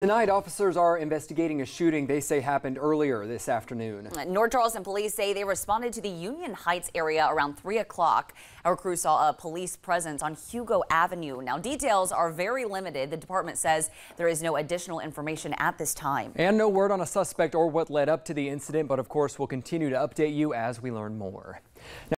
Tonight, officers are investigating a shooting they say happened earlier this afternoon. Uh, North Charleston police say they responded to the Union Heights area around 3 o'clock. Our crew saw a police presence on Hugo Avenue. Now, details are very limited. The department says there is no additional information at this time. And no word on a suspect or what led up to the incident, but of course, we'll continue to update you as we learn more. Now